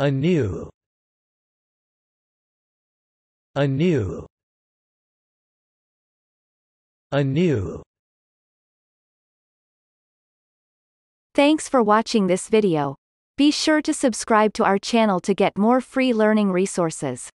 Anu, a new, anu. Thanks for watching this video. Be sure to subscribe to our channel to get more free learning resources.